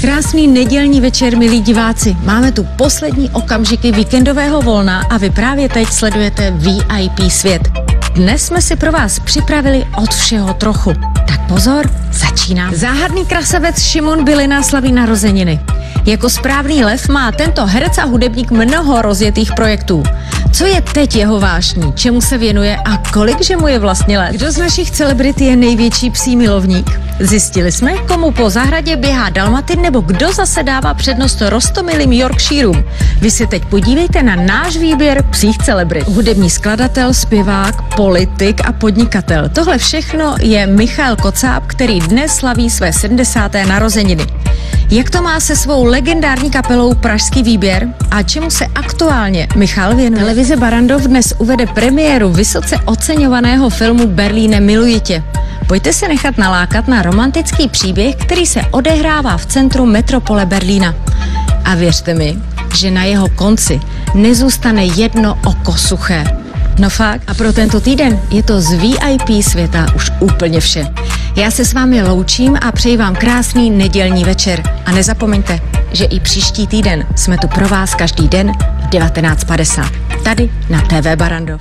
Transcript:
Krásný nedělní večer, milí diváci. Máme tu poslední okamžiky víkendového volna a vy právě teď sledujete VIP svět. Dnes jsme si pro vás připravili od všeho trochu. Tak pozor, začíná. Záhadný krasavec Šimon Bylina slaví narozeniny. Jako správný lev má tento herec a hudebník mnoho rozjetých projektů. Co je teď jeho vášní, čemu se věnuje a kolik že mu je vlastně let? Kdo z našich celebrit je největší psí milovník? Zjistili jsme, komu po zahradě běhá dalmatin nebo kdo zase dává přednost rostomilým Yorkshireům. Vy se teď podívejte na náš výběr psích celebrit. Hudební skladatel, zpěvák, politik a podnikatel. Tohle všechno je Michal Kocáb, který dnes slaví své 70. narozeniny. Jak to má se svou legendární kapelou Pražský výběr a čemu se aktuálně Michal věnuje? Televize Barandov dnes uvede premiéru vysoce oceňovaného filmu Berlíne miluji tě. Pojďte se nechat nalákat na romantický příběh, který se odehrává v centru metropole Berlína. A věřte mi, že na jeho konci nezůstane jedno oko suché. No fakt. A pro tento týden je to z VIP světa už úplně vše. Já se s vámi loučím a přeji vám krásný nedělní večer. A nezapomeňte, že i příští týden jsme tu pro vás každý den v 19.50. Tady na TV Barandov.